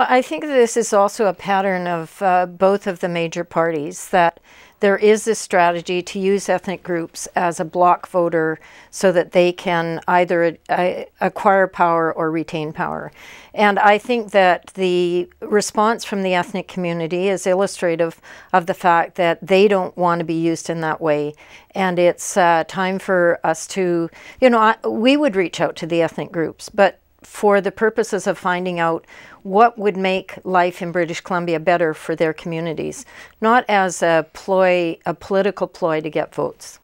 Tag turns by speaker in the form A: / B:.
A: I think this is also a pattern of uh, both of the major parties that there is this strategy to use ethnic groups as a block voter so that they can either uh, acquire power or retain power. And I think that the response from the ethnic community is illustrative of the fact that they don't want to be used in that way. And it's uh, time for us to, you know, I, we would reach out to the ethnic groups, but for the purposes of finding out what would make life in British Columbia better for their communities, not as a ploy, a political ploy to get votes.